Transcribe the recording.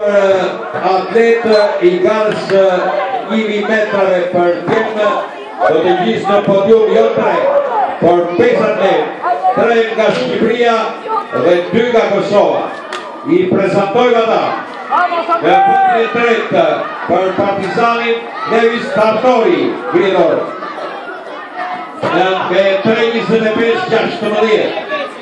Atlet i garës së 1000 metrave për djem do të ngjisë në podium jo tre, por 5 atletë, 3 nga Shqipëria dhe 2 nga Kosova. I prezentojmë ata në vendin e tretë për Partizanin Levis Tartori, Gridor. Në 3.25.16.